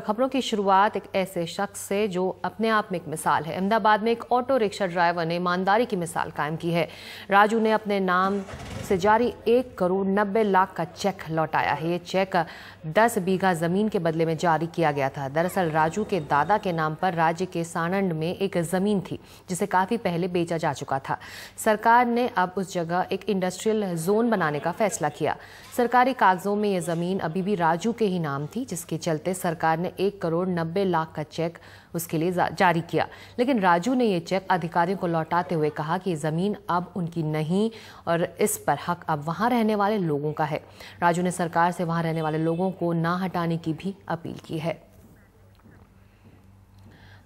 खबरों की शुरुआत एक ऐसे शख्स से जो अपने आप में एक मिसाल है। अहमदाबाद में एक ऑटो रिक्शा ड्राइवर ने ईमानदारी की मिसाल कायम की है। राजू ने अपने नाम से जारी एक करोड़ नब्बे लाख का चेक लौटाया है। ये चेक दस बीघा ज़मीन के बदले में जारी किया गया था। दरअसल राजू के दादा के नाम पर राज्य के सानंद में एक ज़मीन थी, जिसे काफ़ी पहले बेचा जा चुका था। सरकार ने अब उस जगह एक इंडस्ट्रियल जोन बनाने का फैसला किया। सरकारी कागजों में ये ज़मीन अभी भी राजू के ही नाम थी, जिसके चलते सरकार ने एक करोड़ नब्बे लाख का चेक उसके लिए जारी किया। लेकिन राजू ने ये चेक अधिकारियों को लौटाते हुए कहा कि ज़मीन अब उनकी नहीं और इस पर हक अब वहाँ रहने वाले लोगों का है। राजू ने सरकार से वहाँ रहने वाले लोगों को ना हटाने की भी अपील की है।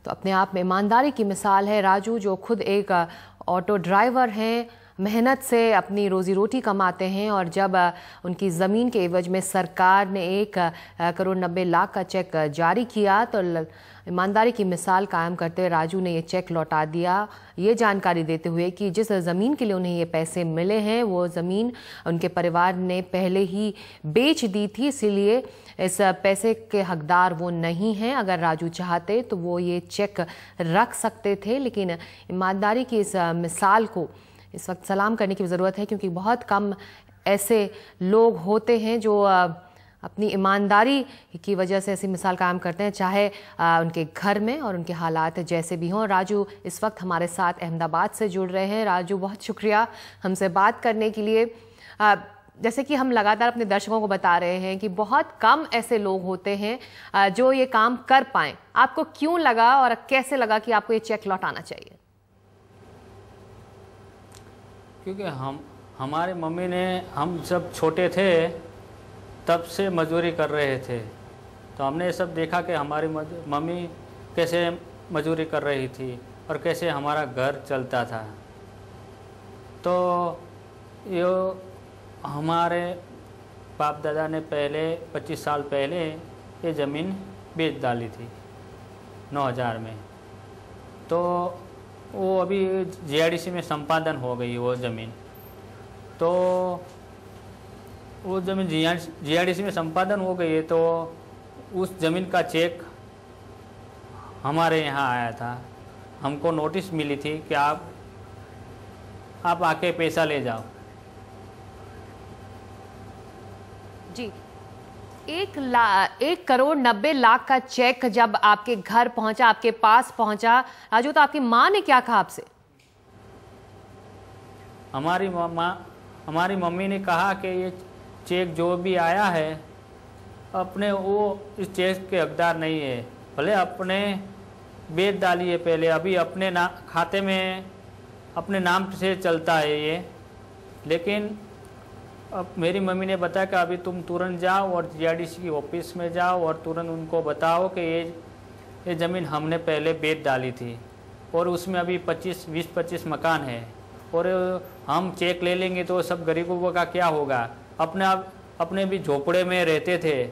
तो अपने आप में ईमानदारी की मिसाल है राजू, जो खुद एक ऑटो ड्राइवर हैं। मेहनत से अपनी रोज़ी रोटी कमाते हैं और जब उनकी ज़मीन के एवज में सरकार ने एक करोड़ नब्बे लाख का चेक जारी किया तो ईमानदारी की मिसाल कायम करते हुए राजू ने ये चेक लौटा दिया। ये जानकारी देते हुए कि जिस ज़मीन के लिए उन्हें ये पैसे मिले हैं, वो ज़मीन उनके परिवार ने पहले ही बेच दी थी, इसीलिए इस पैसे के हकदार वो नहीं हैं। अगर राजू चाहते तो वो ये चेक रख सकते थे, लेकिन ईमानदारी की इस मिसाल को इस वक्त सलाम करने की ज़रूरत है, क्योंकि बहुत कम ऐसे लोग होते हैं जो अपनी ईमानदारी की वजह से ऐसी मिसाल कायम करते हैं, चाहे उनके घर में और उनके हालात जैसे भी हों। राजू इस वक्त हमारे साथ अहमदाबाद से जुड़ रहे हैं। राजू, बहुत शुक्रिया हमसे बात करने के लिए। जैसे कि हम लगातार अपने दर्शकों को बता रहे हैं कि बहुत कम ऐसे लोग होते हैं जो ये काम कर पाएँ। आपको क्यों लगा और कैसे लगा कि आपको ये चेक लौटाना चाहिए? क्योंकि हम, हमारे मम्मी ने, हम जब छोटे थे, तब से मजदूरी कर रहे थे। तो हमने ये सब देखा कि हमारी मम्मी कैसे मजदूरी कर रही थी और कैसे हमारा घर चलता था। तो यो हमारे बाप दादा ने पहले 25 साल पहले ये ज़मीन बेच डाली थी 9000 में। तो वो अभी जीआईडीसी में संपादन हो गई वो ज़मीन। तो वो ज़मीन जीआईडीसी में संपादन हो गई है तो उस ज़मीन का चेक हमारे यहाँ आया था। हमको नोटिस मिली थी कि आप आप आके पैसा ले जाओ जी एक ला, एक करोड़ नब्बे लाख का चेक जब आपके घर पहुँचा, आपके पास पहुँचा, राजू तो आपकी माँ ने क्या कहा आपसे? हमारी माँ हमारी मम्मी ने कहा कि ये चेक जो भी आया है, अपने वो इस चेक के हकदार नहीं है। भले अपने बेच डालिए पहले, अभी अपने ना, खाते में अपने नाम से चलता है ये, लेकिन अब मेरी मम्मी ने बताया कि अभी तुम तुरंत जाओ और जीआरडीसी की ऑफ़िस में जाओ और तुरंत उनको बताओ कि ये ये ज़मीन हमने पहले बेच डाली थी और उसमें अभी 25 20 25 मकान है। और हम चेक ले लेंगे तो सब गरीबों का क्या होगा? अपने आप, अपने भी झोपड़े में रहते थे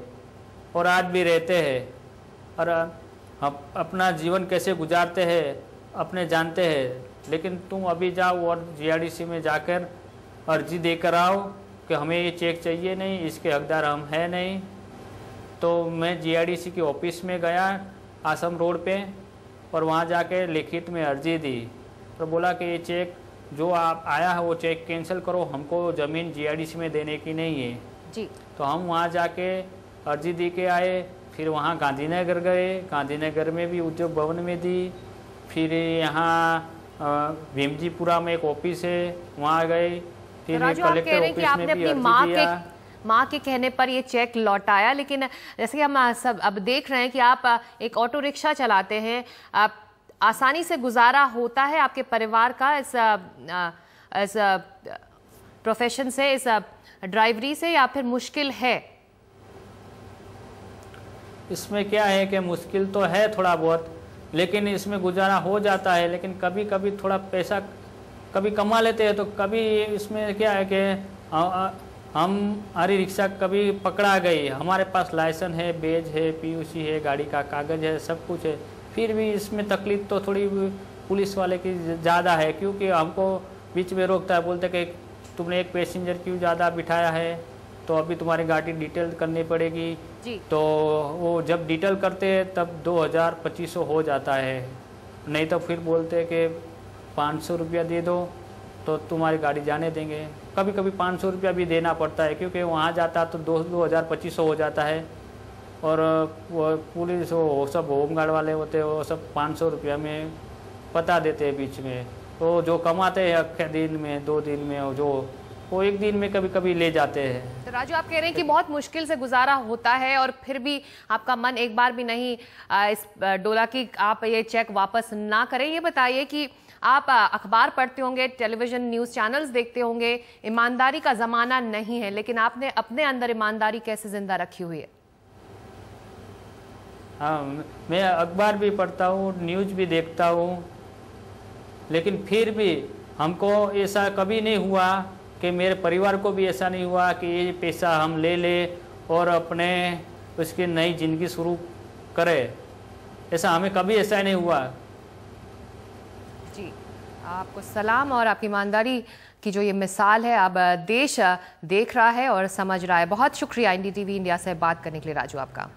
और आज भी रहते हैं। और हम अपना जीवन कैसे गुजारते हैं, अपने जानते हैं। लेकिन तुम अभी जाओ और जीआरडीसी में जाकर अर्जी देकर आओ। कि हमें ये चेक चाहिए नहीं इसके हकदार हम हैं नहीं। तो मैं जीआईडीसी की ऑफ़िस में गया आसम रोड पे और वहाँ जाके लिखित में अर्जी दी। तो बोला कि ये चेक जो आप आया है वो चेक कैंसिल करो हमको ज़मीन जीआईडीसी में देने की नहीं है। जी। तो हम वहाँ जाके अर्जी दी के आए फिर वहाँ गांधीनगर गए। गांधीनगर में भी उद्योग भवन में दी। फिर यहाँ भीमजीपुरा में एक ऑफ़िस है वहाँ गए। राजू आप कह रहे हैं कि आपने अपनी माँ के माँ के कहने पर ये चेक लौटाया लेकिन जैसे कि हम सब अब देख रहे हैं कि आप एक ऑटो रिक्शा चलाते हैं आप आसानी से गुजारा होता है आपके परिवार का इस इस प्रोफेशन से इस ड्राइवरी से या फिर मुश्किल है? इसमें क्या है कि मुश्किल तो है थोड़ा बहुत लेकिन इसमें गुजारा हो जाता है लेकिन कभी कभी थोड़ा पैसा कभी कमा लेते हैं तो कभी इसमें क्या है कि हम हरी रिक्शा कभी पकड़ा गई हमारे पास लाइसेंस है बेज है पीयूसी है गाड़ी का कागज़ है सब कुछ है। फिर भी इसमें तकलीफ़ तो थोड़ी पुलिस वाले की ज़्यादा है क्योंकि हमको बीच में रोकता है बोलते कि तुमने एक पैसेंजर क्यों ज़्यादा बिठाया है? तो अभी तुम्हारी गाड़ी डिटेल करनी पड़ेगी। जी। तो वो जब डिटेल करते हैं तब दो हज़ार पच्चीस सौ हो जाता है। नहीं तो फिर बोलते हैं कि पाँच सौ रुपया दे दो तो तुम्हारी गाड़ी जाने देंगे। कभी कभी पाँच सौ रुपया भी देना पड़ता है, क्योंकि वहाँ जाता तो दो दो हज़ार पच्चीस सौ हो जाता है। और पुलिस वो सब होमगार्ड वाले होते हैं, वो सब पाँच सौ रुपया में बता देते हैं बीच में। तो जो कमाते हैं अक्खे दिन में, दो दिन में जो, वो एक दिन में कभी कभी ले जाते हैं। तो राजू, आप कह रहे हैं कि बहुत मुश्किल से गुजारा होता है, और फिर भी आपका मन एक बार भी नहीं इस डोला की आप ये चेक वापस ना करें। ये बताइए कि आप अखबार पढ़ते होंगे, टेलीविज़न न्यूज़ चैनल्स देखते होंगे, ईमानदारी का ज़माना नहीं है, लेकिन आपने अपने अंदर ईमानदारी कैसे ज़िंदा रखी हुई है? हाँ मैं अखबार भी पढ़ता हूँ, न्यूज़ भी देखता हूँ, लेकिन फिर भी हमको ऐसा कभी नहीं हुआ कि मेरे परिवार को भी ऐसा नहीं हुआ कि ये पैसा हम ले ले और अपने उसकी नई ज़िंदगी शुरू करें। ऐसा हमें कभी ऐसा नहीं हुआ। जी, आपको सलाम और आपकी ईमानदारी की जो ये मिसाल है, अब, देश, देख रहा है और समझ रहा है। बहुत शुक्रिया, एनडीटीवी इंडिया से बात करने के लिए राजू आपका।